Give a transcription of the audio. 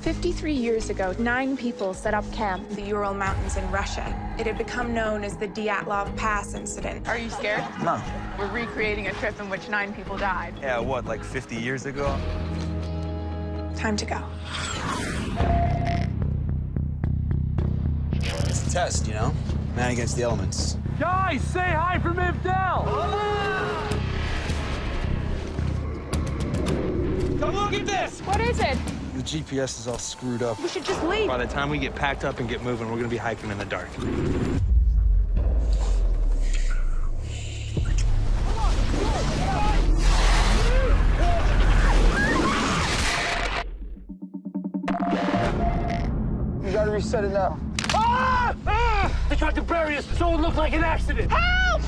Fifty-three years ago, nine people set up camp in the Ural Mountains in Russia. It had become known as the Dyatlov Pass incident. Are you scared? No. We're recreating a trip in which nine people died. Yeah, what, like 50 years ago? Time to go. It's a test, you know? Man against the elements. Guys, say hi from Ivdel! Look at this! What is it? The GPS is all screwed up. We should just leave. By the time we get packed up and get moving, we're gonna be hiking in the dark. You gotta reset it now. Ah! Ah! They tried to bury us so it looked like an accident. Help!